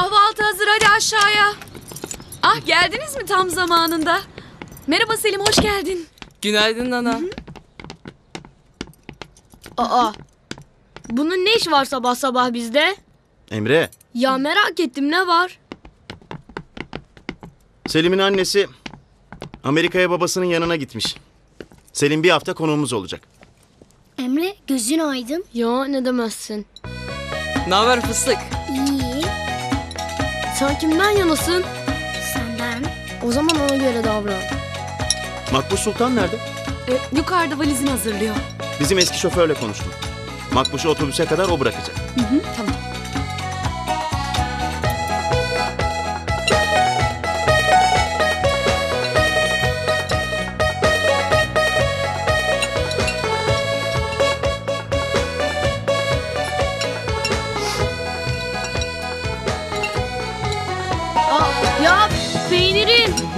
Kahvaltı hazır hadi aşağıya. Ah geldiniz mi tam zamanında? Merhaba Selim hoş geldin. Günaydın Nana. Aa. Bunun ne iş var sabah sabah bizde? Emre, Ya merak ettim ne var? Selim'in annesi Amerika'ya babasının yanına gitmiş. Selim bir hafta konuğumuz olacak. Emre gözün aydın. Ya ne demezsin. Ne haber fıstık? Sen kimden yanasın? Senden. O zaman ona göre davran. Makbuş Sultan nerede? Ee, yukarıda valizini hazırlıyor. Bizim eski şoförle konuştum. Makbuş'u otobüse kadar o bırakacak. Hı hı, tamam.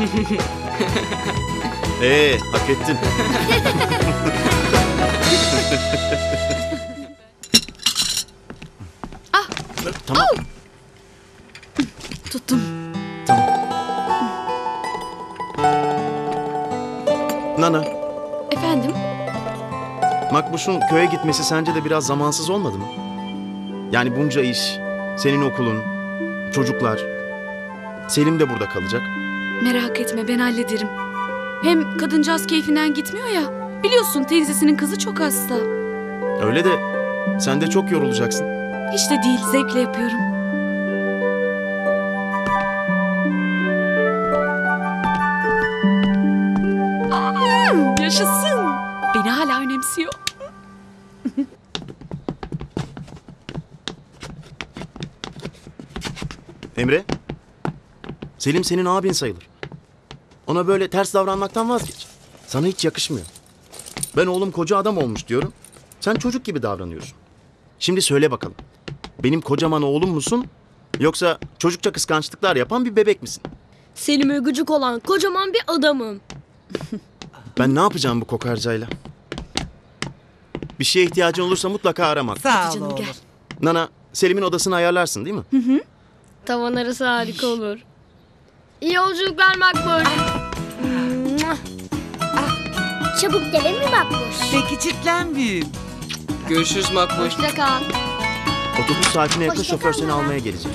Ee, hak ettin. Ah. Tamam. Tuttum. Nana, Efendim? Makbuş'un köye gitmesi sence de biraz zamansız olmadı mı? Yani bunca iş, senin okulun, çocuklar. Selim de burada kalacak. Merak etme ben hallederim. Hem kadıncağız keyfinden gitmiyor ya. Biliyorsun teyzesinin kızı çok hasta. Öyle de sen de çok yorulacaksın. Hiç de değil zevkle yapıyorum. Aa, yaşasın. Beni hala önemsiyor. Emre, Selim senin abin sayılır. Ona böyle ters davranmaktan vazgeç. Sana hiç yakışmıyor. Ben oğlum koca adam olmuş diyorum. Sen çocuk gibi davranıyorsun. Şimdi söyle bakalım. Benim kocaman oğlum musun? Yoksa çocukça kıskançlıklar yapan bir bebek misin? Selim'e gıcık olan kocaman bir adamım. Ben ne yapacağım bu kokarcayla? Bir şeye ihtiyacın olursa mutlaka aramak. Sağ ol Canım oğlum. gel. Nana, Selim'in odasını ayarlarsın değil mi? Tavan arası harika olur. İyi yolculuklar Makbul. Çabuk gelir mi bakmış? Peki çitlen büyüğüm. Görüşürüz Makbuş. Hoşça kal. Otobüs saatine yakın Hoşça şoför kal seni almaya gelecek.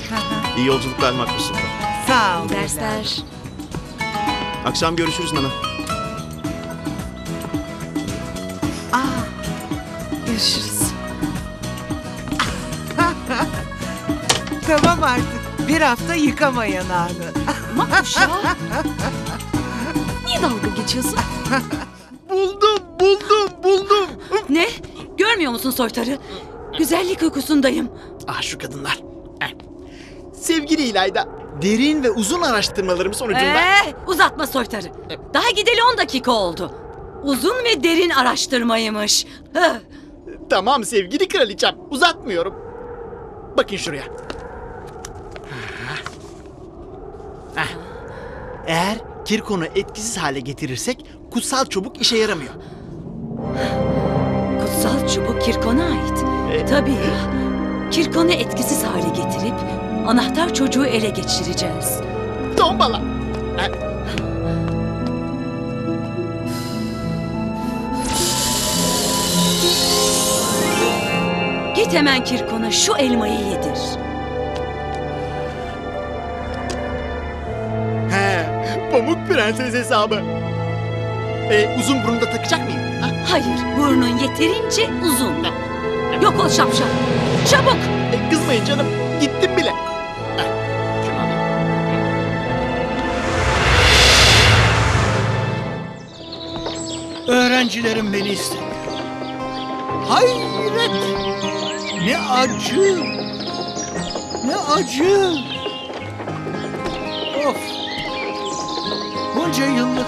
İyi yolculuklar Makbuş'sun. Sağ ol. Dersler. Akşam görüşürüz Nana. Aa, Görüşürüz. tamam artık. Bir hafta yıkama yanağını. Makbuş ya. Niye dalga geçiyorsun? Buldum, buldum, buldum. Ne? Görmüyor musun soytarı? Güzellik uykusundayım. Ah şu kadınlar. Eh. Sevgili İlayda, derin ve uzun araştırmalarım sonucunda... Ee, uzatma soytarı. Daha gideli 10 dakika oldu. Uzun ve derin araştırmaymış. Hıh. Tamam sevgili kraliçem, uzatmıyorum. Bakın şuraya. Ah. Eğer Kirkon'u etkisiz hale getirirsek kutsal çubuk işe yaramıyor. Kutsal çubuk Kirkon'a ait. E- Tabii. Kirkon'u etkisiz hale getirip anahtar çocuğu ele geçireceğiz. Tombala. Eh, Git hemen Kirkon'a şu elmayı yedir. Prenses hesabı. E, uzun burunu da takacak mıyım? Ha? Hayır, burnun yeterince uzun. Yok ol şapşal. Çabuk! E, kızmayın canım, gittim bile. Heh, şunu alayım. Öğrencilerim beni istemiyor. Hayret! Ne acı! Ne acı! Bunca yıllık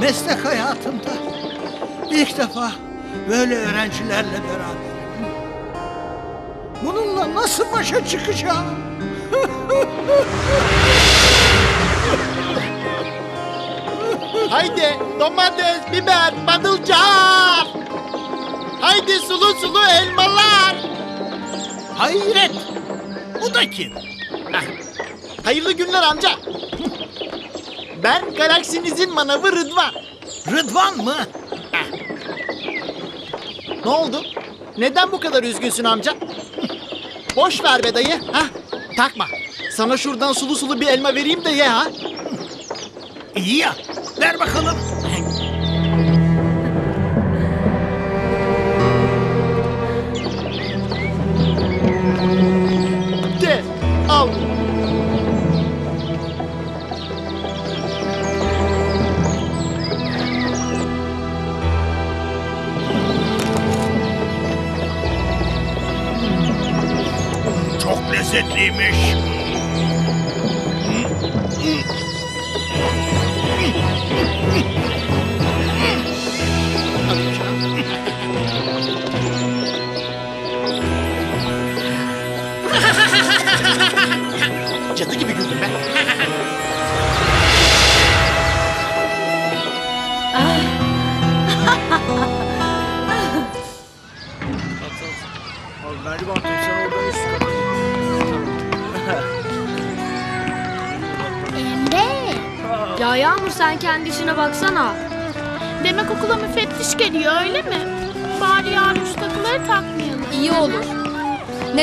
meslek hayatımda ilk defa böyle öğrencilerle beraberim. Bununla nasıl başa çıkacağım? Haydi domates, biber, patlıcan. Haydi sulu sulu elmalar. Hayret! Bu da kim? Heh, Hayırlı günler amca. Ben galaksinizin manavı Rıdvan. Rıdvan mı? Ne oldu? Neden bu kadar üzgünsün amca? Boş ver be dayı. Ha? Takma. Sana şuradan sulu sulu bir elma vereyim de ye ha. İyi ya. Ver bakalım.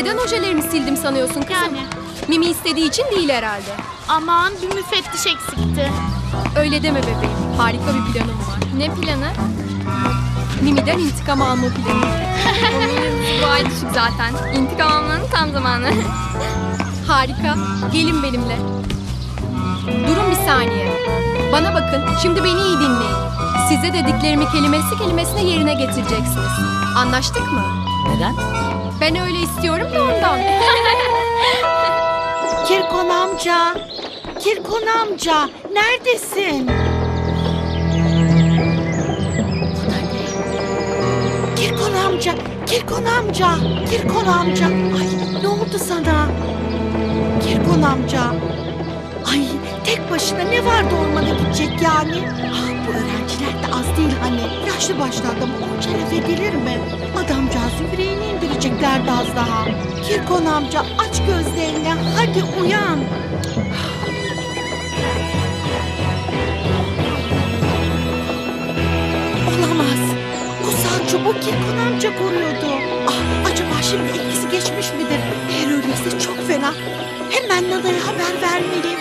Neden ojelerimi sildim sanıyorsun kızım? Yani Mimi istediği için değil herhalde. aman bir müfettiş eksikti. Öyle deme bebeğim. Harika bir planım var. Ne planı? Mimi'den intikam alma planı. Bu ay düşük zaten. İntikam almanın tam zamanı. Harika. Gelin benimle. Durun bir saniye. Bana bakın. Şimdi beni iyi dinleyin. Size dediklerimi kelimesi kelimesine yerine getireceksiniz. Anlaştık mı? Neden? Ben öyle istiyorum da ondan. Kirkon amca. Kirkon amca. Neredesin? Kirkon amca. Kirkon amca. Kirkon amca. Ay ne oldu sana? Kirkon amca. Ay tek başına ne vardı ormana gidecek yani? Ah bu öğrenciler de az değil hani. Yaşlı başlı adam onca laf edilir mi? Adamcağızın yüreğini indireceklerdi az daha. Kirkon amca aç gözlerini hadi uyan. Olamaz. Kutsal çubuk Kirkon amca koruyordu. Ah acaba şimdi etkisi geçmiş midir? Eğer öyleyse çok fena. Hemen Nana'ya haber vermeliyim.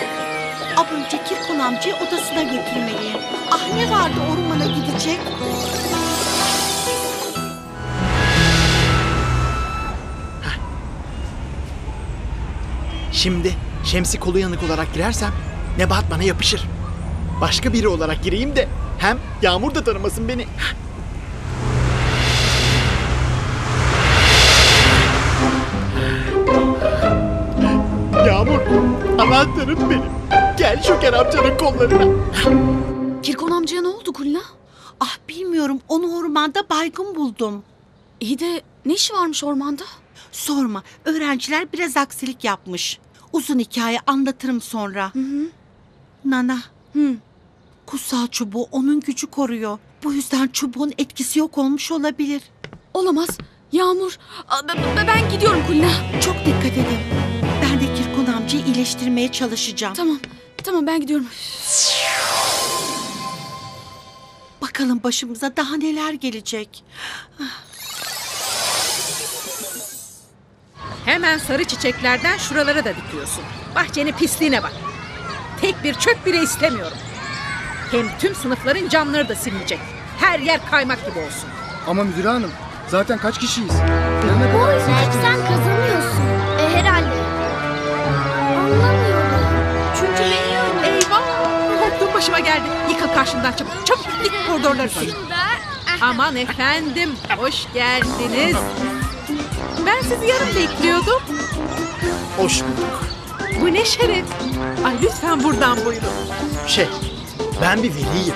Ab önce Kirkon amcayı odasına götürmeliyim. Ah ne vardı ormana gidecek? Şimdi Şemsi kolu yanık olarak girersem Nebahat bana yapışır. Başka biri olarak gireyim de hem Yağmur da tanımasın beni. Yağmur, anahtarım benim. Gel Şoker amcanın kollarına. Kirkon amcaya ne oldu Kulina? Ah bilmiyorum onu ormanda baygın buldum. İyi de ne işi varmış ormanda? Sorma öğrenciler biraz aksilik yapmış. Uzun hikaye anlatırım sonra. Nana. Hı. Kutsal çubuğu onun gücü koruyor. Bu yüzden çubuğun etkisi yok olmuş olabilir. Olamaz. Yağmur. Ben gidiyorum Kulina. Çok dikkat edin. Ben de Kirkon amcayı iyileştirmeye çalışacağım. Tamam. Tamam ben gidiyorum. Bakalım başımıza daha neler gelecek. Hemen sarı çiçeklerden şuralara da dikiyorsun. Bahçenin pisliğine bak. Tek bir çöp bile istemiyorum. Hem tüm sınıfların camları da silinecek. Her yer kaymak gibi olsun. Ama müdür hanım zaten kaç kişiyiz? Bu oyunu hep sen kazanıyorsun. E herhalde. Anlamıyorum. Çünkü beni Eyvah! Korktuğum başıma geldi. Yıka karşımdan çabuk. Çabuk git koridorları sil. Aman efendim, hoş geldiniz. Ben sizi yarın bekliyordum. Hoş bulduk. Bu ne şeref. Ay lütfen buradan buyurun. Şey, ben bir veliyim.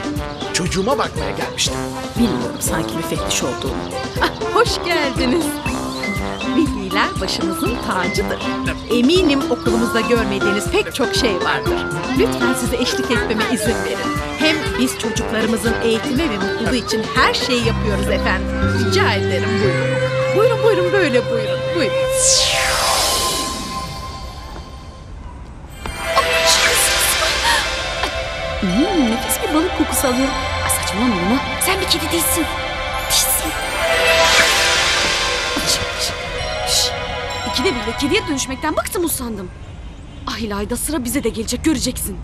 Çocuğuma bakmaya gelmiştim. Bilmiyorum sanki müfettiş olduğumu. Ah, hoş geldiniz. Veliler başımızın tacıdır. Eminim okulumuzda görmediğiniz pek çok şey vardır. Lütfen size eşlik etmeme izin verin. Hem biz çocuklarımızın eğitimi ve mutluluğu için her şeyi yapıyoruz efendim. Rica ederim buyurun. Buyurun buyurun böyle buyurun. Buyurun. Hmm, nefis bir balık kokusu alıyorum. Ay saçmalama Numa. Sen bir kedi değilsin. Değilsin. Şş, şş, şş. İkide birde kediye dönüşmekten bıktım usandım. Ah İlayda sıra bize de gelecek göreceksin.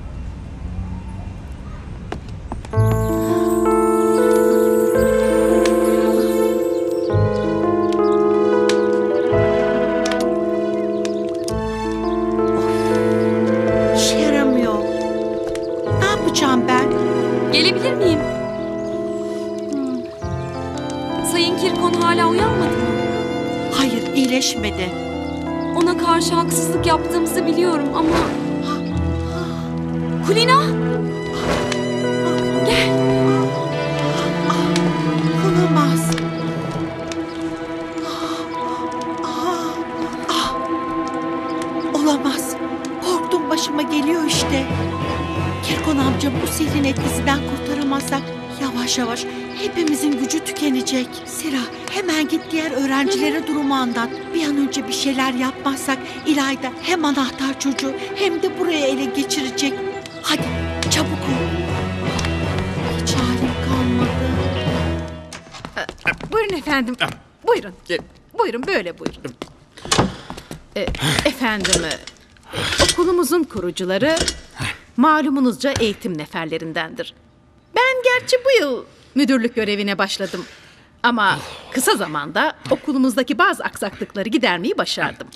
Geliyor işte. Kirkon amca bu sihrin etkisinden kurtaramazsak yavaş yavaş hepimizin gücü tükenecek. Sera hemen git diğer öğrencilere durumu anlat. Bir an önce bir şeyler yapmazsak İlayda hem anahtar çocuğu hem de buraya ele geçirecek. Hadi çabuk ol. Hiç halim kalmadı. Buyurun efendim. Buyurun. Buyurun böyle buyurun. E, efendim e, okulumuzun kurucuları malumunuzca eğitim neferlerindendir. Ben gerçi bu yıl müdürlük görevine başladım. Ama kısa zamanda okulumuzdaki bazı aksaklıkları gidermeyi başardım.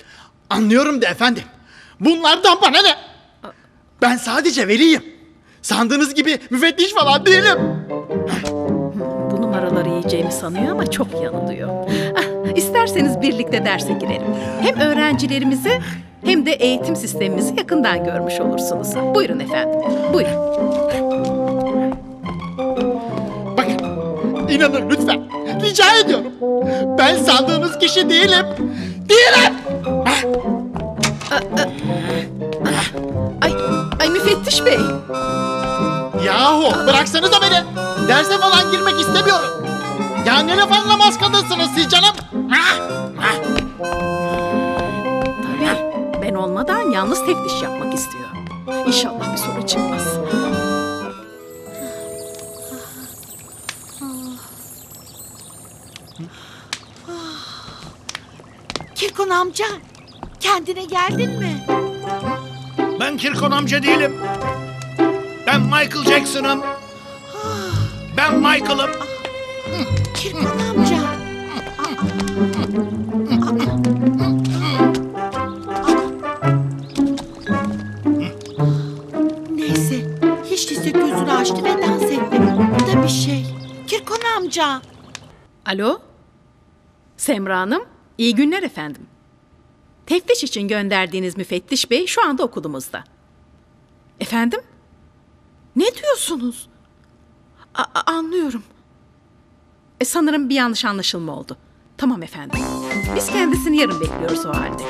Anlıyorum da efendim. Bunlardan bana ne? Ben sadece veliyim. Sandığınız gibi müfettiş falan değilim. Bu numaraları yiyeceğimi sanıyor ama çok yanılıyor. Ah, isterseniz birlikte derse girelim. Hem öğrencilerimizi hem de eğitim sistemimizi yakından görmüş olursunuz. Buyurun efendim. Buyurun. Bakın inanın lütfen. Rica ediyorum. Ben sandığınız kişi değilim. Değilim. Ay, ay müfettiş bey. Yahu bıraksanıza beni. Derse falan girmek istemiyorum. Ya ne laf anlamaz kadınsınız siz canım. Ah, ah. Olmadan yalnız teftiş yapmak istiyor. İnşallah bir sorun çıkmaz. Kirkon amca kendine geldin mi? Ben Kirkon amca değilim. Ben Michael Jackson'ım. Ben Michael'ım. Kirkon amca. bir şey. Kirkon amca. Alo? Semra Hanım, iyi günler efendim. Teftiş için gönderdiğiniz müfettiş bey şu anda okulumuzda. Efendim? Ne diyorsunuz? A- anlıyorum. E, sanırım bir yanlış anlaşılma oldu. Tamam efendim. Biz kendisini yarın bekliyoruz o halde.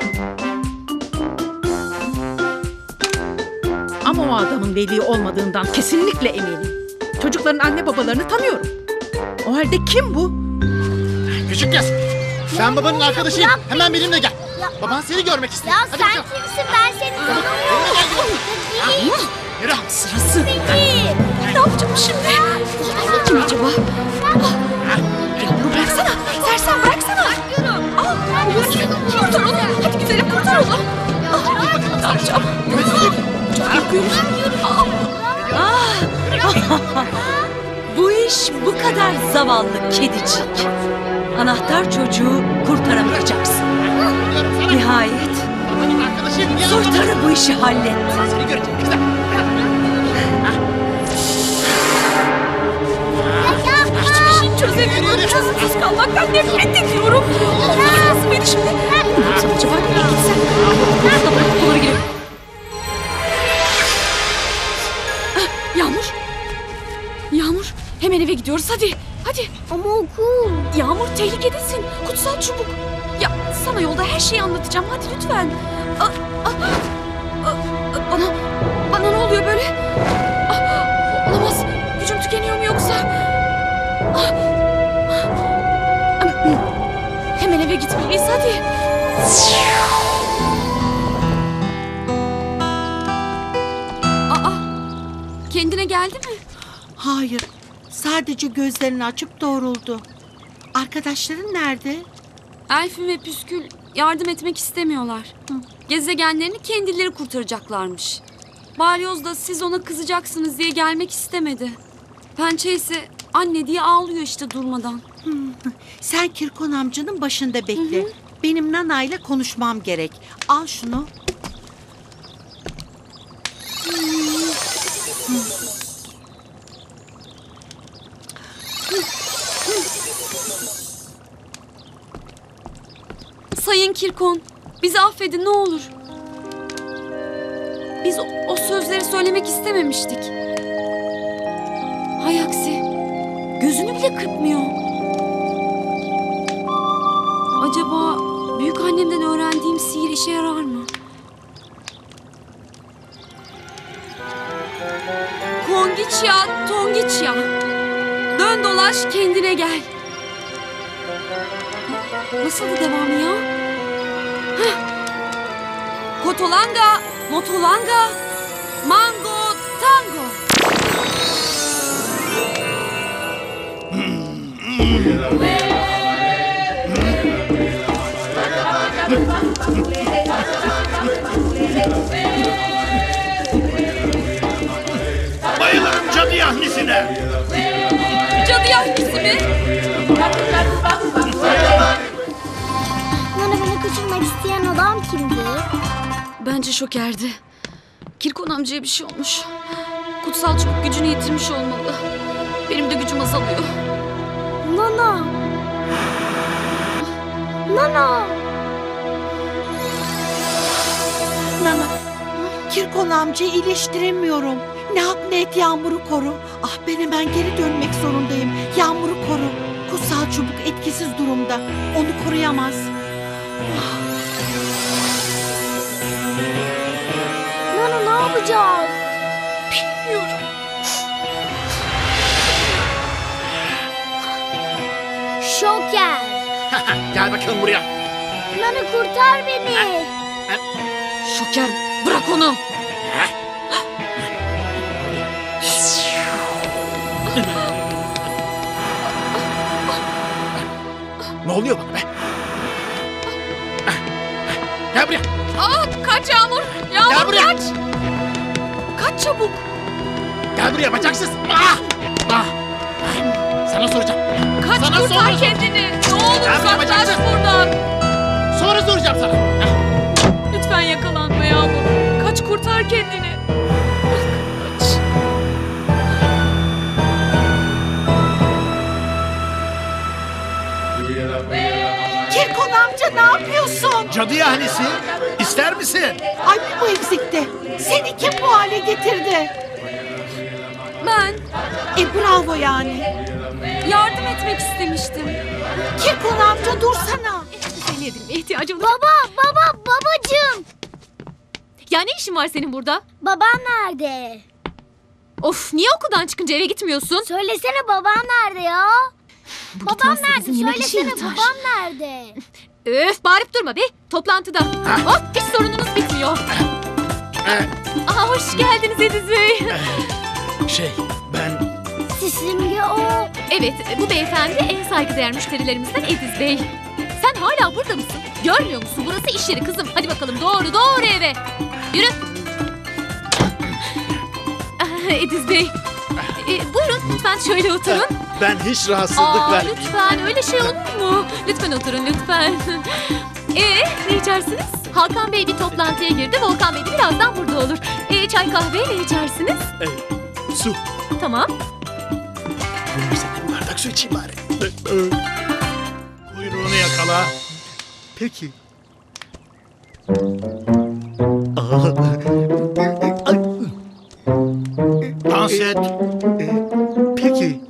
Ama o adamın veli olmadığından kesinlikle eminim. Çocukların anne babalarını tanıyorum. O halde kim bu? Küçük kız. Ben babanın arkadaşıyım. Hemen benimle gel. Baban seni görmek istiyor. Ya Hadi sen bakalım. kimsin ben seni tanımıyorum. Değil. Yürü. Sırası. Ne yapacağım şimdi? Kim acaba? Yavru bıraksana. Sersen bıraksana. Al. Kurtar onu. Hadi güzelim kurtar onu. Ah, Ne yapacağım? Çok korkuyorum. Ah! Bu iş bu kadar zavallı kedicik. Anahtar çocuğu kurtaramayacaksın. Nihayet soytarı bu işi halletti. Hiçbir şey çözemiyorum. Çözümsüz kalmaktan nefret ediyorum. Nasıl beni şimdi? Ne yapsam acaba? Burada bırak okullara girelim. Hemen eve gidiyoruz hadi. Hadi. Ama okul. Yağmur tehlikedesin. Kutsal çubuk. Ya sana yolda her şeyi anlatacağım. Hadi lütfen. Aa, aa, aa, aa, bana, bana ne oluyor böyle? Aa, olamaz. Gücüm tükeniyor mu yoksa? Aa, aa. Hemen eve gitmeliyiz hadi. Aa, kendine gel geldi mi? Hayır. Sadece gözlerini açıp doğruldu. Arkadaşların nerede? Elfin ve Püskül yardım etmek istemiyorlar. Gezegenlerini kendileri kurtaracaklarmış. Balyoz da siz ona kızacaksınız diye gelmek istemedi. Pençe ise anne diye ağlıyor işte durmadan. Sen Kirkon amcanın başında bekle. Benim Nana ile konuşmam gerek. Al şunu. Sayın Kirkon, bizi affedin ne olur. Biz o, sözleri söylemek istememiştik. Hay aksi, gözünü bile kırpmıyor. Acaba büyük annemden öğrendiğim sihir işe yarar mı? Kongiçya, Tongiçya. Dön dolaş kendine gel. Nasıldı devamı ya? Heh. Kotolanga, motolanga, mango, tango. Bayılırım cadı yahnisine. Mi? Nana beni kaçırmak isteyen adam kimdi? Bence şokerdi. Kirkon amcaya bir şey olmuş. Kutsal çubuk gücünü yitirmiş olmalı. Benim de gücüm azalıyor. Nana. Nana. Nana. Kirkon amcayı iyileştiremiyorum. Ne yap ne et Yağmur'u koru. Ah ben hemen geri dönmek zorundayım. Yağmur'u koru. Kutsal çubuk etkisiz durumda. Onu koruyamaz. Nana ne yapacağız? Bilmiyorum. Şoker. Gel bakalım buraya. Nana kurtar beni. Şoker bırak onu. Oluyor bana be? Gel buraya. Aa, kaç Yağmur. Yağmur Gel buraya. kaç. Kaç çabuk. Gel buraya bacaksız. Ah! Ah! Sana soracağım. Kaç Sana kurtar sonra- kendini. Ne olur buraya uzaklaş buradan. Sonra soracağım sana. Lütfen yakalanma Yağmur. Kaç kurtar kendini. Cadı yahnisi. İster misin? Ay bir bu eksikti. Seni kim bu hale getirdi? Ben E bravo yani. yardım etmek istemiştim. Kirkon amca dursana. Seni edilmeye ihtiyacı olacak. Baba, baba, babacığım. Ya ne işin var senin burada? Babam nerede? Of niye okuldan çıkınca eve gitmiyorsun? Söylesene babam nerede ya? Bu babam gitmezse nerede? bizim yemek işi Söylesene babam nerede? Öf bağırıp durma be. Toplantıda. Of hiç sorununuz bitmiyor. Aha hoş geldiniz Ediz Bey. Şey ben Simge o. Evet bu beyefendi en saygıdeğer müşterilerimizden Ediz Bey. Sen hala burada mısın? Görmüyor musun? Burası iş yeri kızım. Hadi bakalım doğru doğru eve. Yürü. Ah, Ediz Bey. E, buyurun lütfen şöyle oturun. Ben hiç rahatsızlık Aa, ver. lütfen öyle şey olur mu? Lütfen oturun lütfen. Ee, ne içersiniz? Hakan Bey bir toplantıya girdi. Volkan Bey de birazdan burada olur. Ee, çay kahve ne içersiniz? Su. Tamam. Bunun üzerine bir bardak su içeyim bari. kuyruğunu yakala. Peki. Dans et. Peki.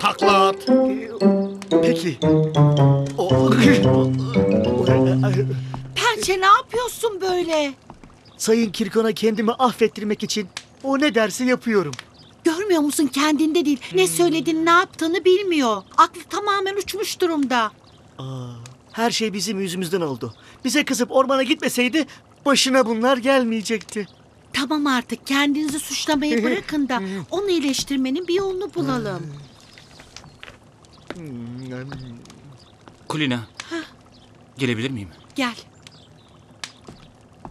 Takla at. Peki. Pençe ne yapıyorsun böyle? Sayın Kirkon'a kendimi affettirmek için o ne derse yapıyorum. Görmüyor musun kendinde değil. Ne söylediğini ne yaptığını bilmiyor. Aklı tamamen uçmuş durumda. Aa, her şey bizim yüzümüzden oldu. Bize kızıp ormana gitmeseydi Başına bunlar gelmeyecekti. Tamam artık kendinizi suçlamayı bırakın da onu iyileştirmenin bir yolunu bulalım. Kulina. Gelebilir miyim? Gel.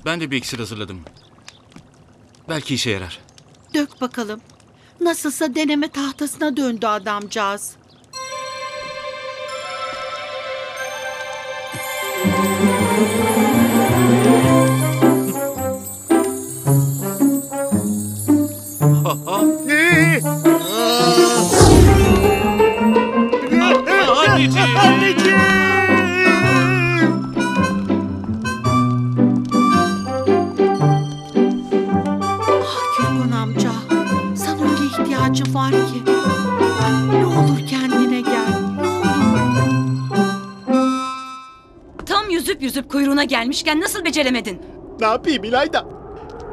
Ben de bir iksir hazırladım. Belki işe yarar. Dök bakalım. Nasılsa deneme tahtasına döndü adamcağız. Gelmişken nasıl beceremedin? Ne yapayım İlayda?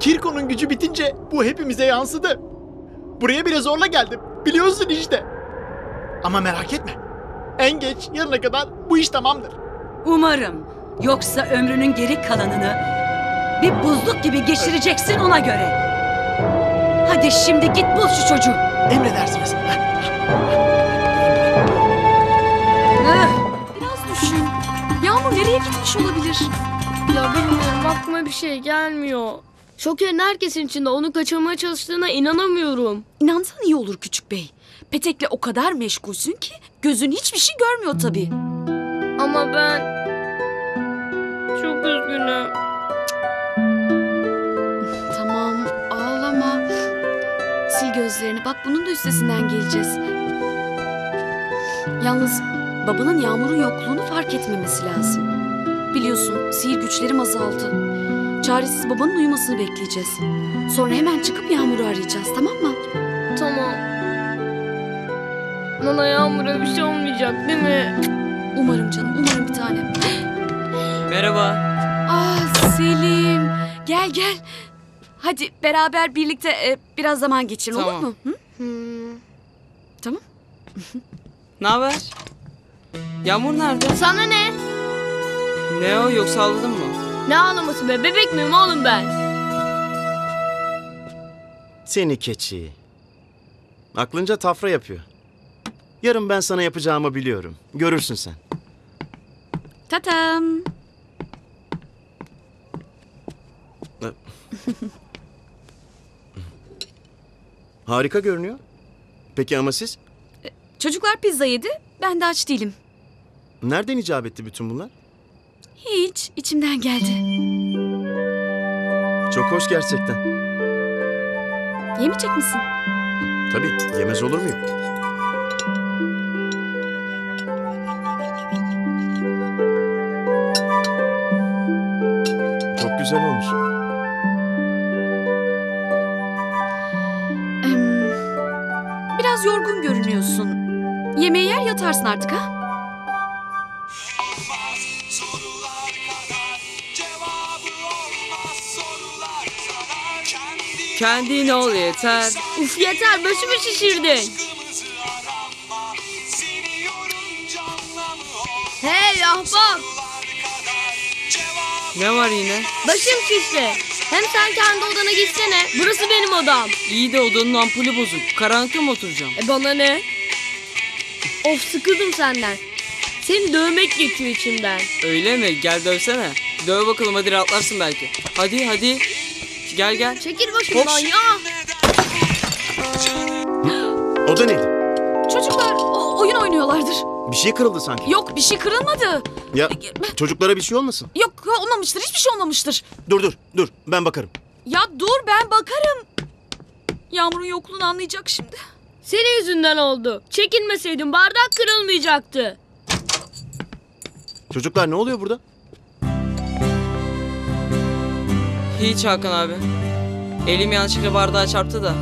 Kirko'nun gücü bitince bu hepimize yansıdı. Buraya bile zorla geldim. Biliyorsun işte. Ama merak etme. En geç yarına kadar bu iş tamamdır. Umarım. Yoksa ömrünün geri kalanını bir buzluk gibi geçireceksin ona göre. Hadi şimdi git bul şu çocuğu. Emredersiniz. Biraz düşün. Yağmur nereye gitmiş olabilir? Ya bilmiyorum aklıma bir şey gelmiyor. Şoker'in herkesin içinde onu kaçırmaya çalıştığına inanamıyorum. İnansan iyi olur küçük bey. Petek'le o kadar meşgulsün ki gözün hiçbir şey görmüyor tabii. Ama ben çok üzgünüm. Tamam ağlama. Sil gözlerini bak bunun da üstesinden geleceğiz. Yalnız babanın Yağmur'un yokluğunu fark etmemesi lazım. Biliyorsun sihir güçlerim azaldı. Çaresiz babanın uyumasını bekleyeceğiz. Sonra hemen çıkıp Yağmur'u arayacağız tamam mı? Tamam. Bana Yağmur'a bir şey olmayacak değil mi? Umarım canım umarım bir tanem. Merhaba. Ah Selim gel gel. Hadi beraber birlikte e, biraz zaman geçirelim olur Tamam. mu? Hı? Tamam. Ne haber? Yağmur nerede? Sana ne? Ne o yoksa ağladın mı? Ne ağlaması be? Bebek miyim oğlum ben? Seni keçi. Aklınca tafra yapıyor. Yarın ben sana yapacağımı biliyorum. Görürsün sen. Tatam. Harika görünüyor. Peki ama siz? Çocuklar pizza yedi. Ben de aç değilim. Nereden icap etti bütün bunlar? Hiç içimden geldi. Çok hoş gerçekten. Yemeyecek misin? Tabii yemez olur muyum? Çok güzel olmuş. Em, biraz yorgun görünüyorsun. Yemeği yer yatarsın artık ha? Kendin ol yeter. Uf yeter başımı şişirdin. Hey ahbap. Ne var yine? Başım şişti. Hem sen kendi odana gitsene. Burası benim odam. İyi de odanın ampulü bozuk. Karanlıkta mı oturacağım? E bana ne? Of sıkıldım senden. Seni dövmek geçiyor içimden. Öyle mi? Gel dövsene. Döv bakalım hadi rahatlarsın belki. Hadi hadi. Gel gel. Çekil başımdan ya. O da neydi? Çocuklar o- oyun oynuyorlardır. Bir şey kırıldı sanki. Yok bir şey kırılmadı. Ya çocuklara bir şey olmasın? Yok olmamıştır hiçbir şey olmamıştır. Dur dur dur ben bakarım. Ya dur ben bakarım. Yağmur'un yokluğunu anlayacak şimdi. Senin yüzünden oldu. Çekilmeseydin bardak kırılmayacaktı. Çocuklar ne oluyor burada? Hiç Hakan abi. Elim yanlışlıkla bardağa çarptı da.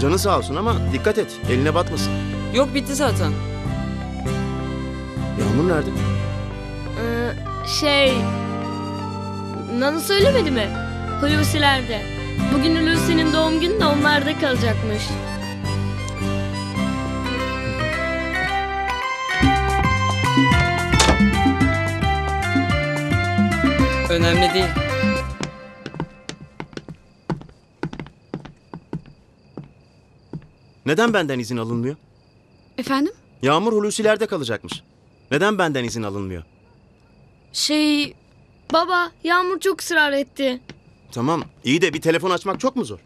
Canı sağ olsun ama dikkat et eline batmasın. Yok bitti zaten. Yağmur nerede? Ee, şey... Nana söylemedi mi? Hulusi'lerde. Bugün Hulusi'nin doğum günü de onlarda kalacakmış. Önemli değil. Neden benden izin alınmıyor? Efendim? Yağmur Hulusi'lerde kalacakmış. Neden benden izin alınmıyor? Şey... Baba Yağmur çok ısrar etti. Tamam iyi de bir telefon açmak çok mu zor?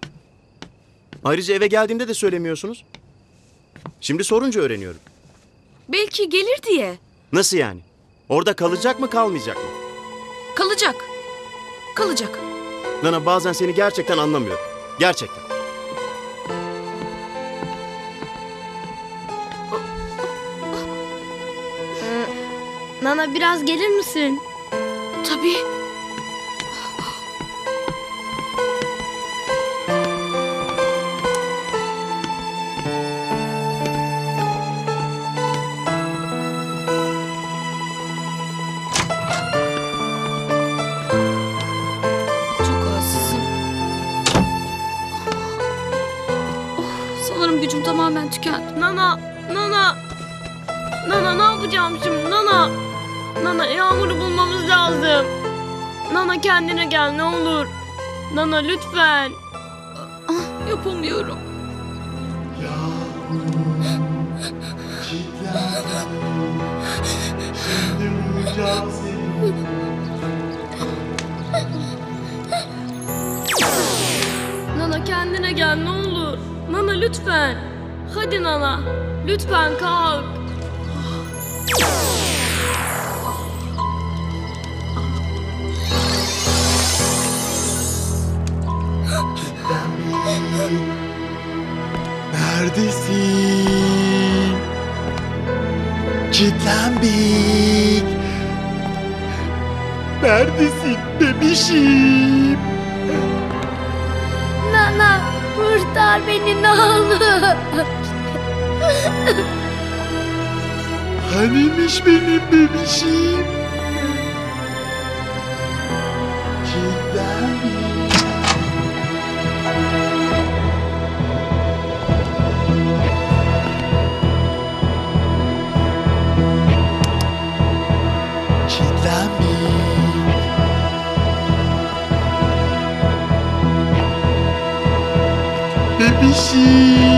Ayrıca eve geldiğimde de söylemiyorsunuz. Şimdi sorunca öğreniyorum. Belki gelir diye. Nasıl yani? Orada kalacak mı kalmayacak mı? Kalacak. Kalacak. Nana bazen seni gerçekten anlamıyorum. Gerçekten. Nana biraz gelir misin? Tabii. Nana kendine gel ne olur. Nana lütfen. Ah, yapamıyorum. Nana kendine gel ne olur. Nana lütfen. Hadi Nana. Lütfen kalk. Bebişim? Nana kurtar beni ne olur. Hanimiş benim bebişim? Bebişim.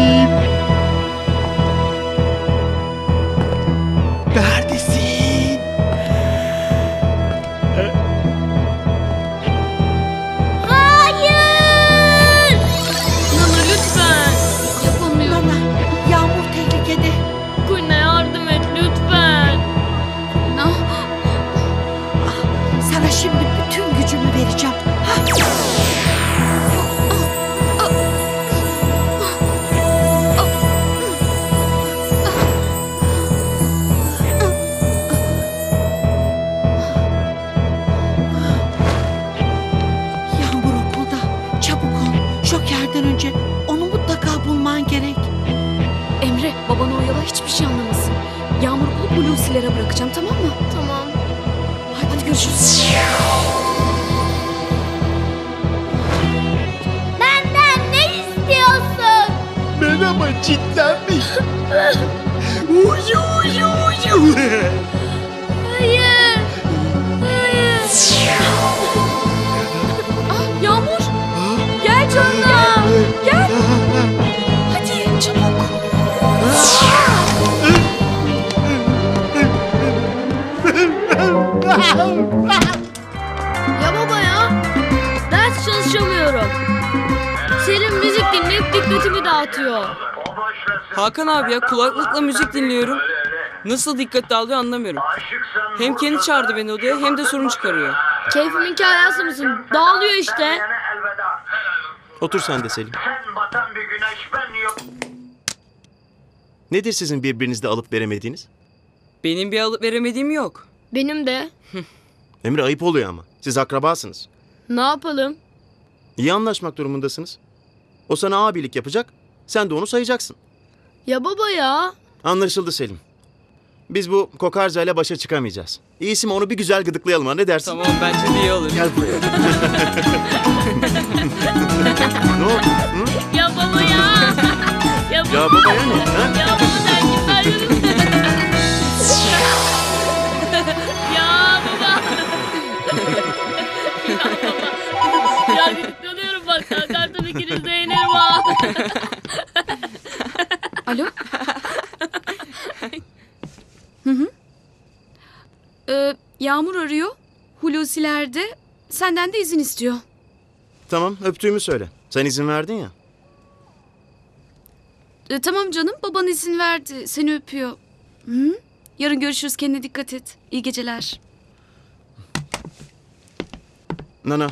Ya kulaklıkla müzik dinliyorum. Nasıl dikkat dağılıyor anlamıyorum. Hem kendi çağırdı beni odaya hem de sorun çıkarıyor. Keyfimin kayası mısın? Dağılıyor işte. Otur sen de Selim. Nedir sizin birbirinizde alıp veremediğiniz? Benim bir alıp veremediğim yok. Benim de. Emre ayıp oluyor ama. Siz akrabasınız. Ne yapalım? İyi anlaşmak durumundasınız. O sana abilik yapacak, sen de onu sayacaksın. Ya baba ya. Anlaşıldı Selim. Biz bu kokarca ile başa çıkamayacağız. İyisi mi onu bir güzel gıdıklayalım ha ne dersin? Tamam bence de iyi olur. Gel buraya. ne oldu? Hı? Ya baba ya. Ya baba. Ya baba yani. Ha? Ya baba sen git ayrılın. ya baba. ya baba. Ya gıdıklanıyorum bak. Kartını ikiniz de yenerim ha. Alo? Hı hı. Ee, Yağmur arıyor. Hulusi'lerde. Senden de izin istiyor. Tamam öptüğümü söyle. Sen izin verdin ya. Ee, tamam canım baban izin verdi. Seni öpüyor. Hı hı. Yarın görüşürüz kendine dikkat et. İyi geceler. Nana.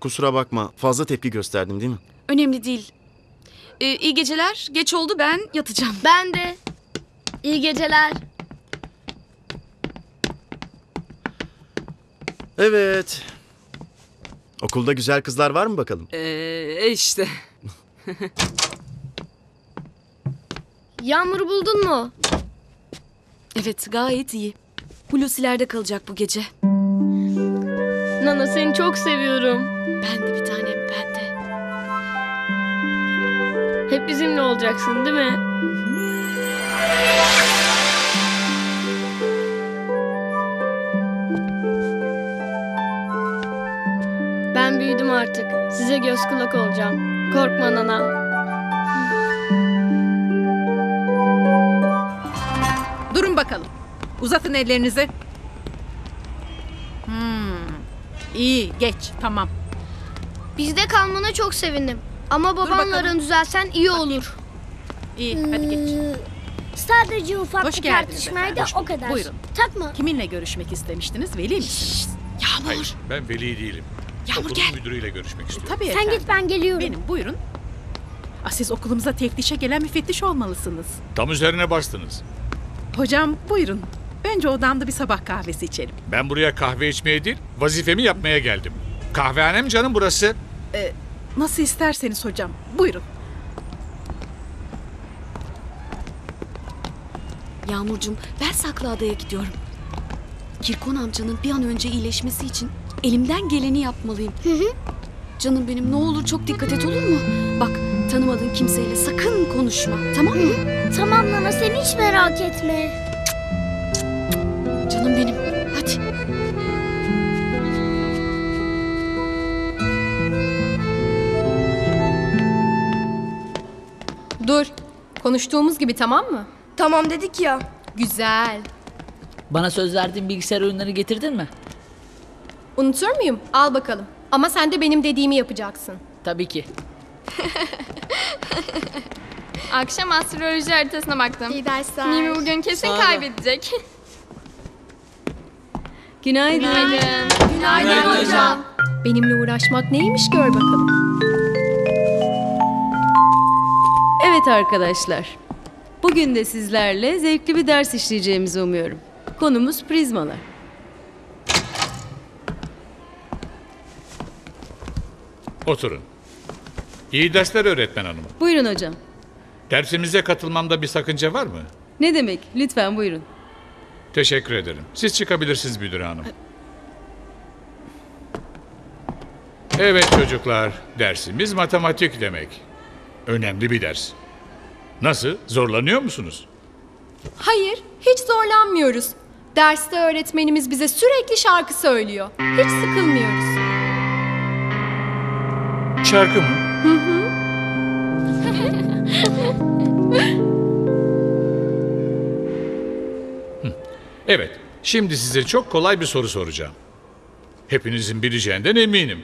Kusura bakma fazla tepki gösterdim değil mi? Önemli değil. Ee, iyi geceler. Geç oldu ben yatacağım. Ben de. İyi geceler. Evet. Okulda güzel kızlar var mı bakalım? Ee, işte. Yağmur'u buldun mu? Evet gayet iyi. Hulusi'lerde kalacak bu gece. Nana seni çok seviyorum. Ben de bir tanem ben de. Hep bizimle olacaksın değil mi? Ben büyüdüm artık. Size göz kulak olacağım. Korkma Nana. Durun bakalım. Uzatın ellerinizi. Hmm. İyi geç tamam. Bizde kalmana çok sevindim. Ama babanla bakalım. aran düzelsen iyi olur. İyi hadi geç. Sadece ufak Hoş bir geldiniz tartışmaydı efendim. o kadar. Buyurun. Takma. Kiminle görüşmek istemiştiniz? Veli misiniz? Yağmur. Ben veli değilim. Yağmur Okulun gel. müdürüyle görüşmek istiyorum. Tabii Sen efendim. git ben geliyorum. Benim buyurun. Siz okulumuza teftişe gelen müfettiş olmalısınız. Tam üzerine bastınız. Hocam buyurun. Önce odamda bir sabah kahvesi içelim. Ben buraya kahve içmeye değil, vazifemi yapmaya geldim. Kahvehanem canım burası. Ee, nasıl isterseniz hocam. Buyurun. Yağmurcuğum ben Saklıada'ya gidiyorum. Kirkon amcanın bir an önce iyileşmesi için elimden geleni yapmalıyım. Canım benim ne olur çok dikkat et olur mu? Bak tanımadığın kimseyle sakın konuşma tamam mı? Tamam Nana sen hiç merak etme. Konuştuğumuz gibi tamam mı? Tamam dedik ya. Güzel. Bana söz verdiğin bilgisayar oyunlarını getirdin mi? Unutur muyum? Al bakalım. Ama sen de benim dediğimi yapacaksın. Tabii ki. Akşam astroloji haritasına baktım. İyi dersler. Mimi bugün kesin Sağ ol. kaybedecek. Günaydın. Günaydın. Günaydın hocam. Benimle uğraşmak neymiş gör bakalım. Evet arkadaşlar. Bugün de sizlerle zevkli bir ders işleyeceğimizi umuyorum. Konumuz prizmalar. Oturun. İyi dersler öğretmen hanım. Buyurun hocam. Dersimize katılmamda bir sakınca var mı? Ne demek? Lütfen buyurun. Teşekkür ederim. Siz çıkabilirsiniz müdür hanım. Evet çocuklar, dersimiz matematik demek. Önemli bir ders. Nasıl? Zorlanıyor musunuz? Hayır, hiç zorlanmıyoruz. Derste öğretmenimiz bize sürekli şarkı söylüyor. Hiç sıkılmıyoruz. Şarkı mı? Hı hı. Evet, şimdi size çok kolay bir soru soracağım. Hepinizin bileceğinden eminim.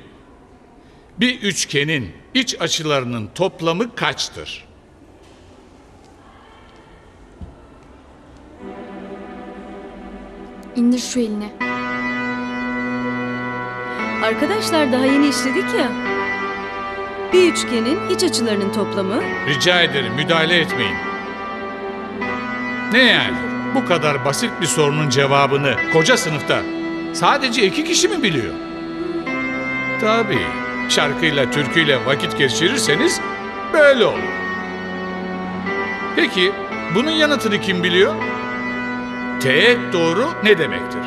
Bir üçgenin iç açılarının toplamı kaçtır? İndir şu elini. Arkadaşlar daha yeni işledik ya. Bir üçgenin iç açılarının toplamı Rica ederim müdahale etmeyin. Ne yani? Bu kadar basit bir sorunun cevabını koca sınıfta sadece iki kişi mi biliyor? Tabii. Şarkıyla, türküyle vakit geçirirseniz böyle olur. Peki bunun yanıtını kim biliyor? Teğet doğru ne demektir?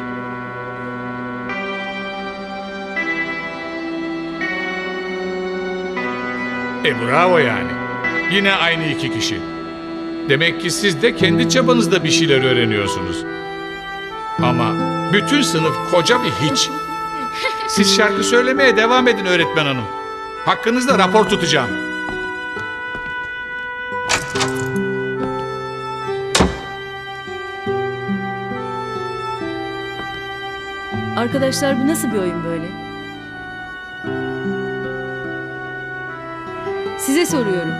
E bravo yani. Yine aynı iki kişi. Demek ki siz de kendi çabanızda bir şeyler öğreniyorsunuz. Ama bütün sınıf koca bir hiç. Siz şarkı söylemeye devam edin öğretmen hanım. Hakkınızda rapor tutacağım. Arkadaşlar bu nasıl bir oyun böyle? Size soruyorum.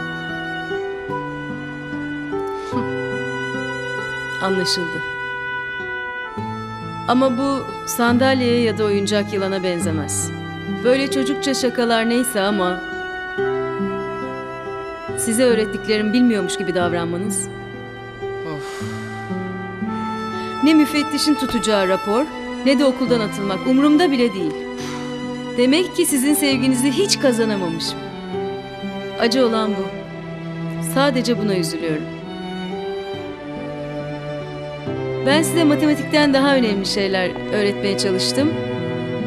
Anlaşıldı. Ama bu sandalyeye ya da oyuncak yılana benzemez. Böyle çocukça şakalar neyse ama size öğrettiklerim bilmiyormuş gibi davranmanız. Ne müfettişin tutacağı rapor ne de okuldan atılmak umurumda bile değil. Demek ki sizin sevginizi hiç kazanamamışım. Acı olan bu. Sadece buna üzülüyorum. Ben size matematikten daha önemli şeyler öğretmeye çalıştım.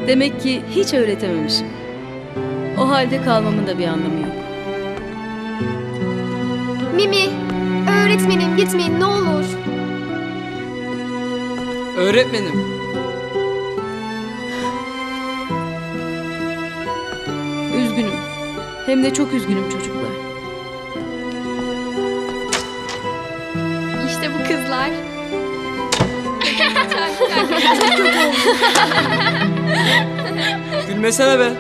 Demek ki hiç öğretememişim. O halde kalmamın da bir anlamı yok. Mimi, öğretmenim gitmeyin ne olur. Öğretmenim. Hem de çok üzgünüm çocuklar. İşte bu kızlar. Gülmesene be.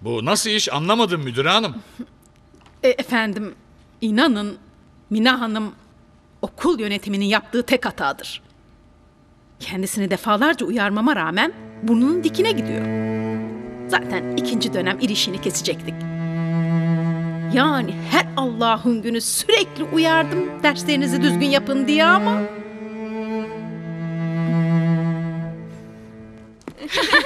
Bu nasıl iş anlamadım müdür hanım. E, efendim, inanın Mina Hanım okul yönetiminin yaptığı tek hatadır. Kendisini defalarca uyarmama rağmen burnunun dikine gidiyor. Zaten ikinci dönem ilişini kesecektik. Yani her Allah'ın günü sürekli uyardım derslerinizi düzgün yapın diye ama...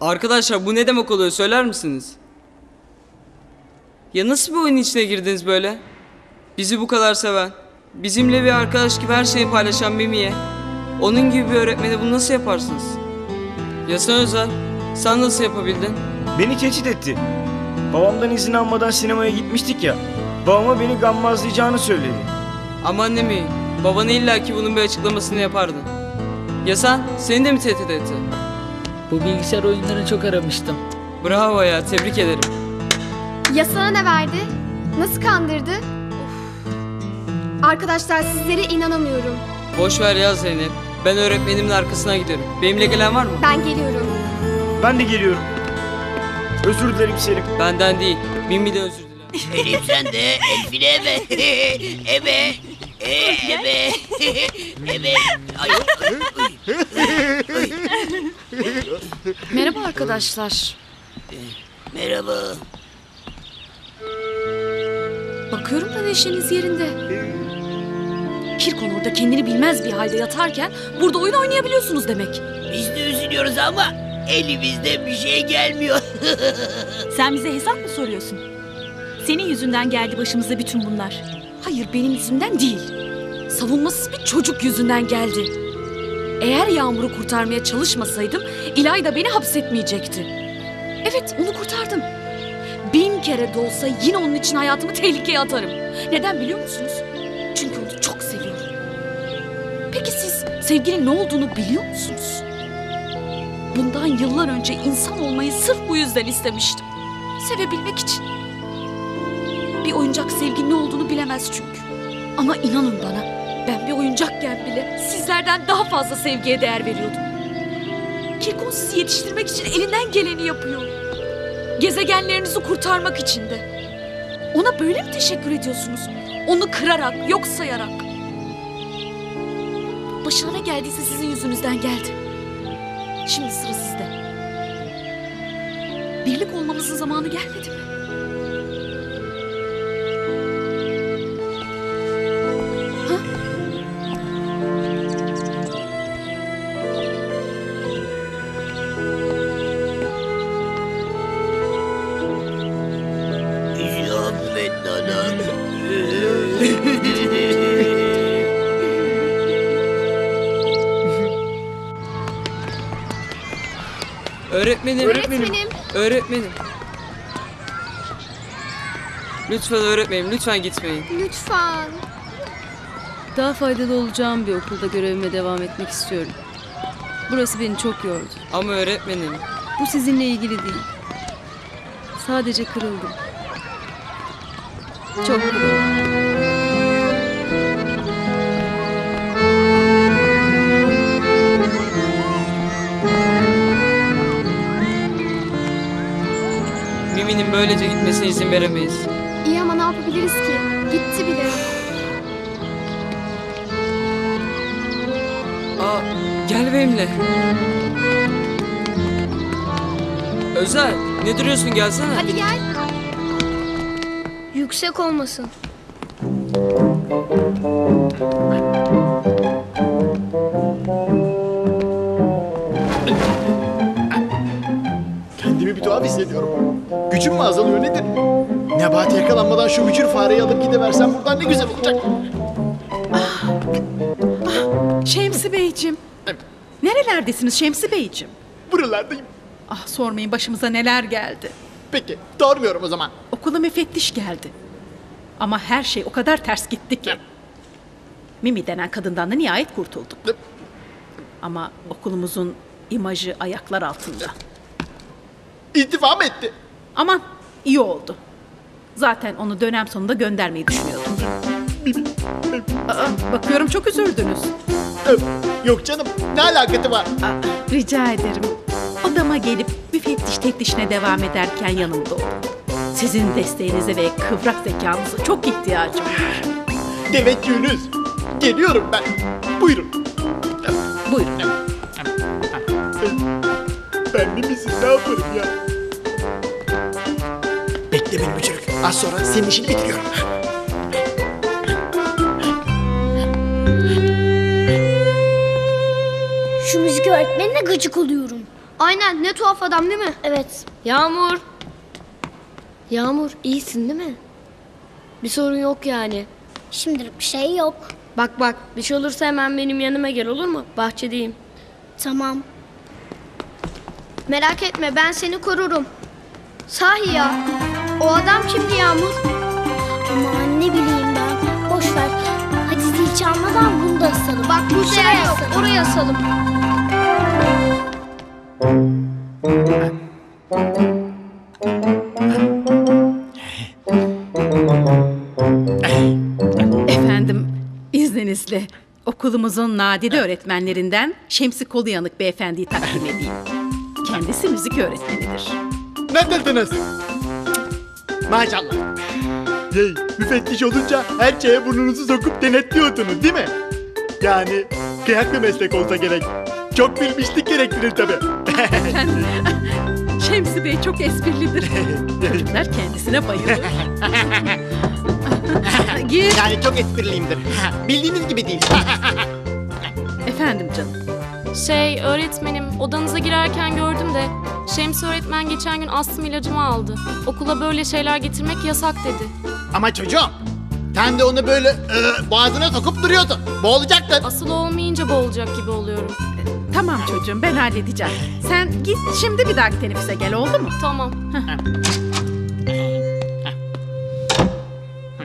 Arkadaşlar bu ne demek oluyor söyler misiniz? Ya nasıl bir oyun içine girdiniz böyle? Bizi bu kadar seven, bizimle bir arkadaş gibi her şeyi paylaşan Mimi'ye, onun gibi bir öğretmene bunu nasıl yaparsınız? Ya sen Özel, sen nasıl yapabildin? Beni tehdit etti. Babamdan izin almadan sinemaya gitmiştik ya. Babama beni gammazlayacağını söyledi. Aman ne mi? Baban illaki bunun bir açıklamasını yapardı. Ya sen? Seni de mi tehdit etti? Bu bilgisayar oyunlarını çok aramıştım. Bravo ya, tebrik ederim. Ya sana ne verdi? Nasıl kandırdı? Arkadaşlar sizlere inanamıyorum. Boş ver ya Zeynep. Ben öğretmenimin arkasına gidiyorum. Benimle gelen var mı? Ben geliyorum. Ben de geliyorum. Özür dilerim Selim. Benden değil. Mimi'den özür dilerim. Elif sen de Elif'ine eve. Eve. E. Ay, Merhaba arkadaşlar. Merhaba. Bakıyorum da neşeniz yerinde. Kirkon orada kendini bilmez bir halde yatarken burada oyun oynayabiliyorsunuz demek. Biz de üzülüyoruz ama elimizde bir şey gelmiyor. Sen bize hesap mı soruyorsun? Senin yüzünden geldi başımıza bütün bunlar. Hayır benim yüzümden değil. Savunmasız bir çocuk yüzünden geldi. Eğer Yağmur'u kurtarmaya çalışmasaydım İlayda beni hapsetmeyecekti. Evet onu kurtardım. Bin kere de olsa yine onun için hayatımı tehlikeye atarım. Neden biliyor musunuz? Çünkü onu çok seviyorum. Peki siz sevginin ne olduğunu biliyor musunuz? Bundan yıllar önce insan olmayı sırf bu yüzden istemiştim. Sevebilmek için. Oyuncak sevginin ne olduğunu bilemez çünkü. Ama inanın bana ben bir oyuncakken bile sizlerden daha fazla sevgiye değer veriyordum. Kirkon sizi yetiştirmek için elinden geleni yapıyor. Gezegenlerinizi kurtarmak için de. Ona böyle mi teşekkür ediyorsunuz? Onu kırarak, yok sayarak. Başına ne geldiyse sizin yüzünüzden geldi. Şimdi sıra sizde. Birlik olmamızın zamanı gelmedi mi? Lütfen öğretmenim, lütfen gitmeyin. Lütfen. Daha faydalı olacağım bir okulda görevime devam etmek istiyorum. Burası beni çok yordu. Ama öğretmenim. Bu sizinle ilgili değil. Sadece kırıldım. Çok kırıldım. Mimi'nin böylece gitmesine izin veremeyiz. İyi ama ne yapabiliriz ki? Gitti bile. Aa, gel benimle. Özel, ne duruyorsun gelsene. Hadi gel. Yüksek olmasın. Kendimi bir tuhaf hissediyorum. Gücüm mü azalıyor nedir? Nebati yakalanmadan şu bücür fareyi alıp gidiversem buradan ne güzel olacak. Şemsi Beyciğim. Nerelerdesiniz Şemsi Beyciğim? Buralardayım. Ah sormayın başımıza neler geldi. Peki doğurmuyorum o zaman. Okula müfettiş geldi. Ama her şey o kadar ters gitti ki. Mimi denen kadından da nihayet kurtulduk. Ama okulumuzun imajı ayaklar altında. İstifa mı etti? Aman iyi oldu. Zaten onu dönem sonunda göndermeyi düşünüyordum. Aa, bakıyorum çok üzüldünüz. Yok canım ne alakası var? Rica ederim. Odama gelip müfettiş teftişine devam ederken yanımda olun. Sizin desteğinize ve kıvrak zekanıza çok ihtiyacım var. Teveccühünüz. Geliyorum ben. Buyurun. Buyurun. Ben mi misin ne yaparım ya? Bekle beni bücürük. Az sonra senin işini bitiriyorum. Şu müzik öğretmenine gıcık oluyorum. Aynen ne tuhaf adam değil mi? Evet. Yağmur. Yağmur iyisin değil mi? Bir sorun yok yani. Şimdilik bir şey yok. Bak bak bir şey olursa hemen benim yanıma gel olur mu? Bahçedeyim. Tamam. Merak etme ben seni korurum. Sahi ya. O adam kimdi Yağmur? Aman ne bileyim ben. Boş ver. Hadi zil çalmadan bunu da asalım. Bak bu Şuraya yok. Oraya asalım. Efendim izninizle okulumuzun nadide öğretmenlerinden Şemsi Kolu Yanık beyefendiyi takdim edeyim. Kendisi müzik öğretmenidir. Ne dediniz? Maşallah. Yey, müfettiş olunca her şeye burnunuzu sokup denetliyordunuz değil mi? Yani kıyak bir meslek olsa gerek. Çok bilmişlik gerektirir tabii. Şemsi Bey çok esprilidir. Çocuklar kendisine bayılır. Gir. Yani çok espriliyimdir. Bildiğiniz gibi değil. Efendim canım. Şey öğretmenim odanıza girerken gördüm de Şemsi öğretmen geçen gün astım ilacımı aldı. Okula böyle şeyler getirmek yasak dedi. Ama çocuğum sen de onu böyle e, boğazına sokup duruyordun. Boğulacaktın. Asıl olmayınca boğulacak gibi oluyorum. Tamam çocuğum ben halledeceğim. Sen git şimdi bir dahaki teneffüse gel oldu mu? Tamam.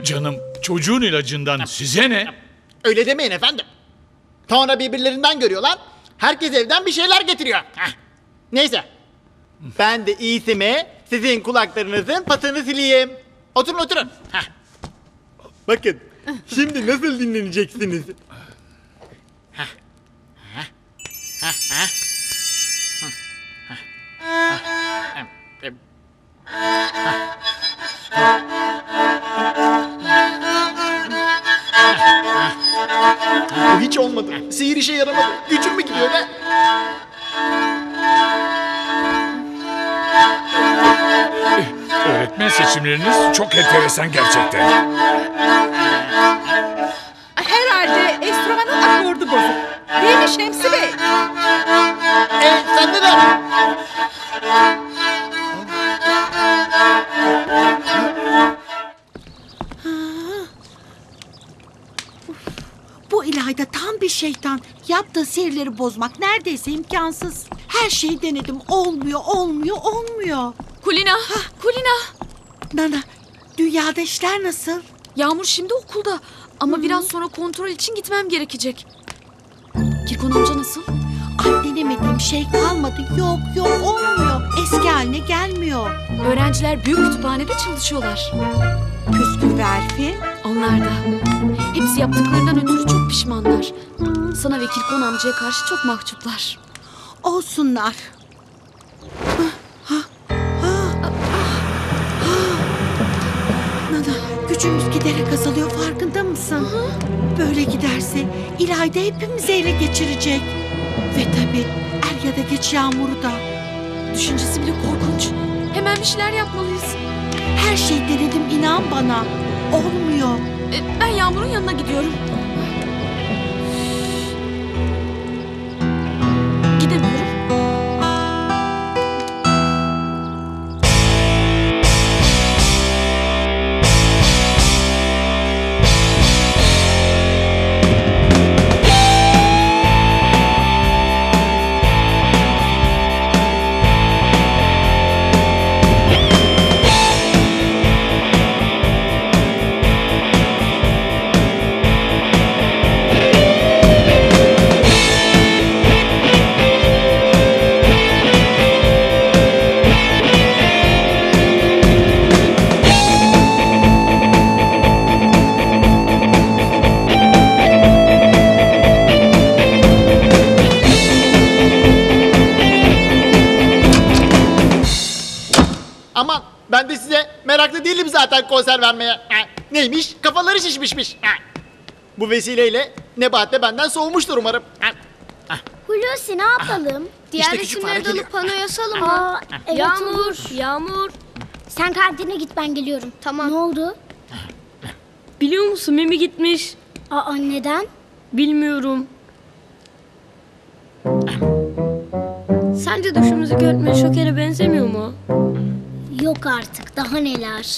Canım çocuğun ilacından size ne? Öyle demeyin efendim. Sonra birbirlerinden görüyorlar. Herkes evden bir şeyler getiriyor. Heh. Neyse. Ben de iyisi mi sizin kulaklarınızın pasını sileyim. Oturun oturun. Heh. Bakın şimdi nasıl dinleneceksiniz? Heh. Heh. Heh. Heh. Heh. Heh. Bu hiç olmadı. Sihir işe yaramadı. Gücüm mü gidiyor ne? Öğretmen seçimleriniz çok enteresan gerçekten. Herhalde enstrümanın akordu bozuk. Değil mi Şemsi Bey? Evet sende de. Bu İlayda tam bir şeytan. Yaptığı sihirleri bozmak neredeyse imkansız. Her şeyi denedim. Olmuyor, olmuyor, olmuyor. Kulina, Kulina. Nana, dünyada işler nasıl? Yağmur şimdi okulda ama biraz sonra kontrol için gitmem gerekecek. Kirkon amca nasıl? Ay denemediğim şey kalmadı. Yok yok olmuyor. Eski haline gelmiyor. Öğrenciler büyük kütüphanede çalışıyorlar. Püskül ve Elfi. Onlar da. Hepsi yaptıklarından ötürü çok pişmanlar. Sana ve Kirkon amcaya karşı çok mahcuplar. Olsunlar. Nana gücümüz giderek azalıyor farkında mısın? Böyle giderse İlayda hepimizi ele geçirecek. Ve tabii er ya da geç yağmuru da. Düşüncesi bile korkunç. Hemen bir şeyler yapmalıyız. Her şey denedim inan bana. Olmuyor. E, Ben Yağmur'un yanına gidiyorum. Konser vermeye. Ha, Neymiş? Kafaları şişmişmiş. Ha. Bu vesileyle Nebahat de benden soğumuştur umarım. Ha. Hulusi ne yapalım? Diğer İşte küçük fare resimleri geliyor. dalıp panoya asalım mı? Aa, evet Yağmur, olur. Yağmur. Sen kantine git ben geliyorum. Tamam. Ne oldu? Biliyor musun Mimi gitmiş. Aa neden? Bilmiyorum. Sence düşümüzü görtme şokere benzemiyor mu? Yok artık daha neler.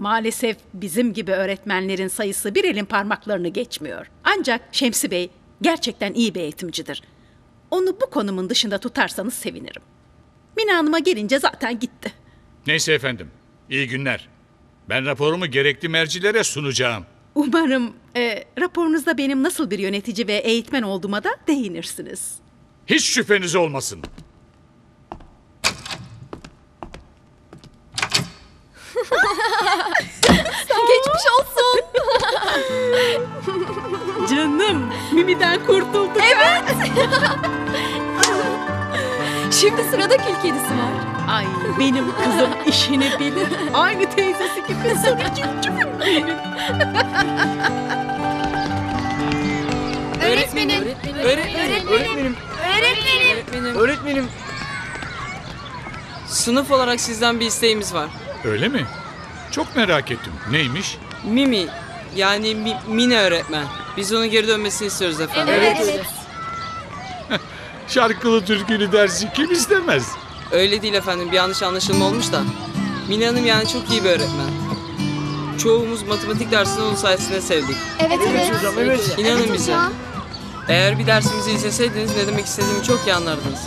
Maalesef bizim gibi öğretmenlerin sayısı bir elin parmaklarını geçmiyor. Ancak Şemsi Bey gerçekten iyi bir eğitimcidir. Onu bu konumun dışında tutarsanız sevinirim. Mina Hanım'a gelince zaten gitti. Neyse efendim. İyi günler. Ben raporumu gerekli mercilere sunacağım. Umarım e, raporunuzda benim nasıl bir yönetici ve eğitmen olduğuma da değinirsiniz. Hiç şüpheniz olmasın. Geçmiş olsun. Canım, Mimi'den kurtulduk. Evet. Şimdi sırada kül kedisi var. Ay benim kızım işini bilir. Aynı teyzesi gibi sarıcık cücük benim. Öğretmenim. Öğretmenim. Öğretmenim. Öğretmenim. Öğretmenim. Öğretmenim. Sınıf olarak sizden bir isteğimiz var. Öyle mi? Çok merak ettim. Neymiş? Mimi yani Mi- Mine öğretmen. Biz onun geri dönmesini istiyoruz efendim. Şarkılı türkülü dersi kim istemez? Öyle değil efendim bir yanlış anlaşılma olmuş da. Mine Hanım yani çok iyi bir öğretmen. Çoğumuz matematik dersini onun sayesinde sevdik. Evet evet. hocam, evet. İnanın bize. Eğer bir dersimizi izleseydiniz ne demek istediğimi çok iyi anlardınız.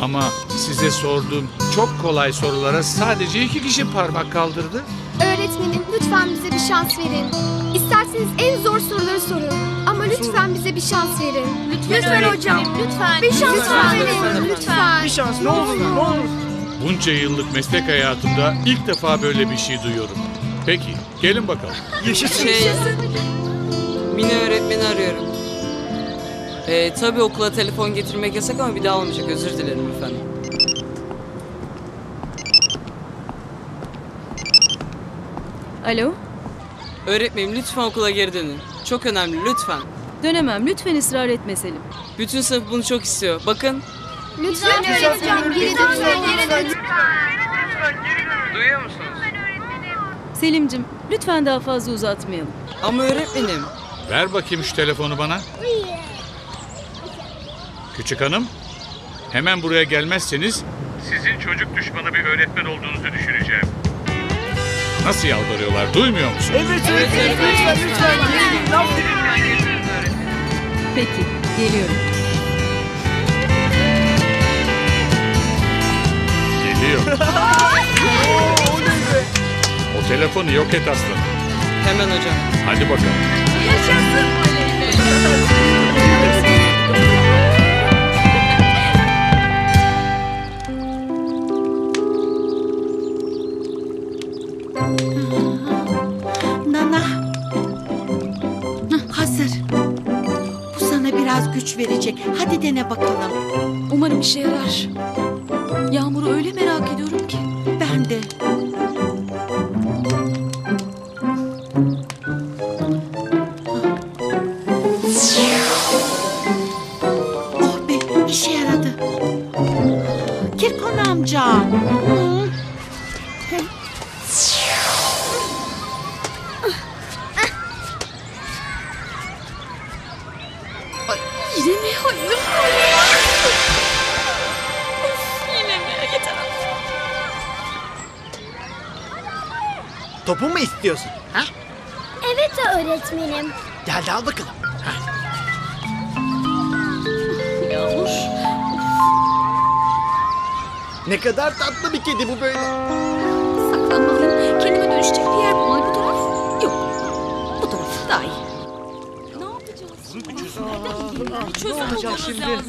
Ama size sorduğum çok kolay sorulara sadece iki kişi parmak kaldırdı. Öğretmenim lütfen bize bir şans verin. İsterseniz en zor soruları sorun. Ama lütfen bize bir şans verin. Lütfen, hocam. Lütfen. Bir şans Lütfen, verin. lütfen. Lütfen. Bir şans ne olur ne olur. Bunca yıllık meslek hayatımda ilk defa böyle bir şey duyuyorum. Peki, gelin bakalım. Yaşasın. Şey, Mine öğretmeni arıyorum. Ee, tabii okula telefon getirmek yasak ama bir daha olmayacak. Özür dilerim efendim. Alo? Öğretmenim lütfen okula geri dönün. Çok önemli lütfen. Dönemem. Lütfen ısrar etme Selim. Bütün sınıf bunu çok istiyor. Bakın. Lütfen öğretmenim. Geri dönün. Duyuyor musunuz? Selimcim, lütfen daha fazla uzatmayalım. Ama öğretmenim. Ver bakayım şu telefonu bana. Küçük hanım, hemen buraya gelmezseniz sizin çocuk düşmanı bir öğretmen olduğunuzu düşüneceğim. Nasıl yalvarıyorlar, duymuyor musun? Evet, evet, evet, lütfen, lütfen. Peki, geliyorum. Geliyor. o telefonu yok et aslanım. Hemen hocam. Hadi bakalım. Nana. Güç verecek. Hadi dene bakalım. Umarım işe yarar. Yağmur'u öyle merak tatlı bir kedi bu böyle. Saklanmalıyım. Kendime dönüşecek bir yer bulmalıyım. Bu taraf? Yok. Bu taraf daha iyi.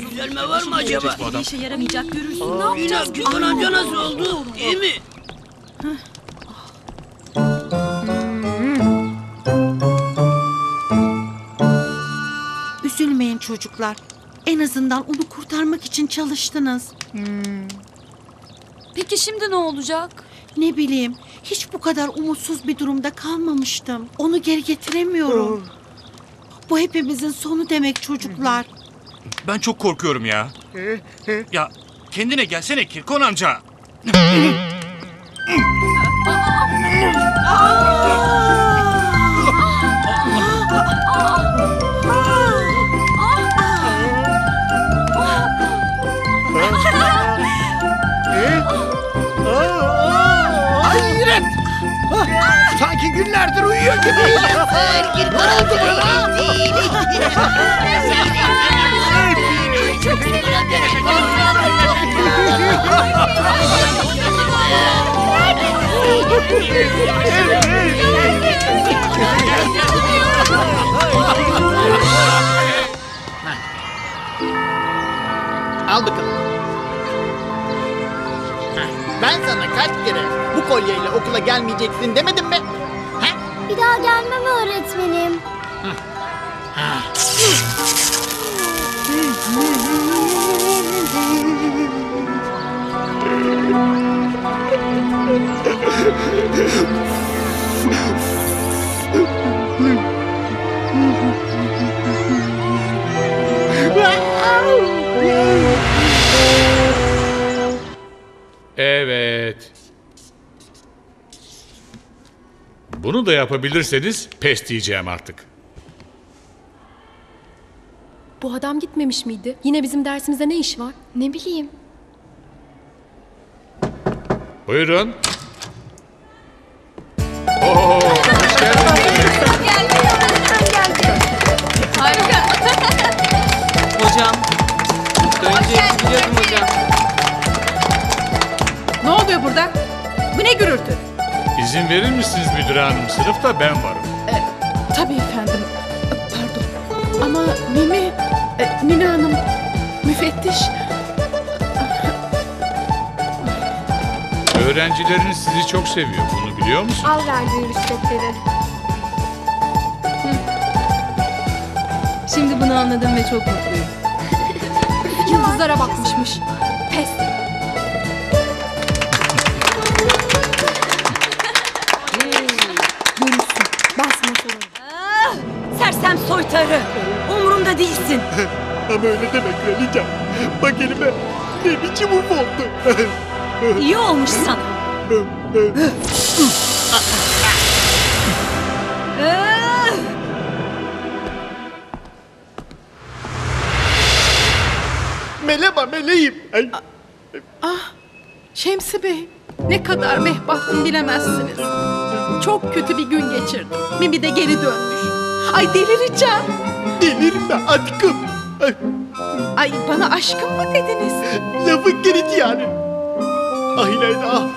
Düzelme var mı acaba? Bir işe yaramayacak görürsün. Aa, ne yapacağız? Gülkan amca nasıl oldu? İyi mi? Üzülmeyin çocuklar. En azından onu kurtarmak için çalıştınız. Peki şimdi ne olacak? Ne bileyim, hiç bu kadar umutsuz bir durumda kalmamıştım. Onu geri getiremiyorum. Bu hepimizin sonu demek çocuklar. Ben çok korkuyorum ya. Ya kendine gelsene Kirkon amca. Sanki günlerdir uyuyor gibi. Ne oldu bana? Al bakalım. Ben sana kaç kere bu kolyeyle okula gelmeyeceksin demedim mi? Bir daha gelmem öğretmenim. Evet. Bunu da yapabilirseniz pes diyeceğim artık. Bu adam gitmemiş miydi? Yine bizim dersimizde ne iş var? Ne bileyim. Buyurun. Oo, hoş geldiniz. Oluyor burada? Bu ne gürültü? İzin verir misiniz müdür hanım? Sınıfta ben varım. Tabii efendim. Pardon. Ama Mimi, e, Mine Hanım, müfettiş. Öğrencileriniz sizi çok seviyor. Bunu biliyor musun? Al verdiğin rüşvetleri. Şimdi bunu anladım ve çok mutluyum. Yıldızlara bakmışmış. soytarı. Umurumda değilsin. Ama öyle deme kraliçem. Bak elime ne biçim uf oldu. İyi olmuş sana. Melema meleğim. Ay. Ah, ah, Şemsi Bey. Ne kadar mehbahtım bilemezsiniz. Çok kötü bir gün geçirdim. Mimi de geri dönmüş. Ay delireceğim. Delirme atkım. Ay. Ay bana aşkım mı dediniz? Lafın gelişi yani. Ay Leyla.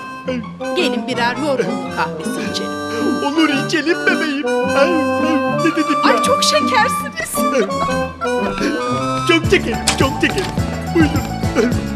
Gelin birer yorgunluk kahvesi içelim. Olur içelim bebeğim. Ay, ne dedim ya? Ay çok şekersiniz. çok şeker, çok şeker. Buyurun.